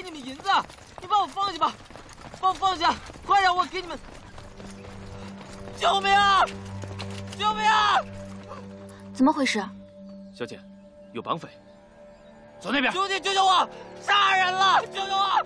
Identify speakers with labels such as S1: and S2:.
S1: 给你们银子你把我放下吧把我放下快点我给你们。救命啊救命啊。
S2: 怎么回事？
S3: 小姐有绑匪。走那边。
S1: 兄弟救救我杀人了救救我。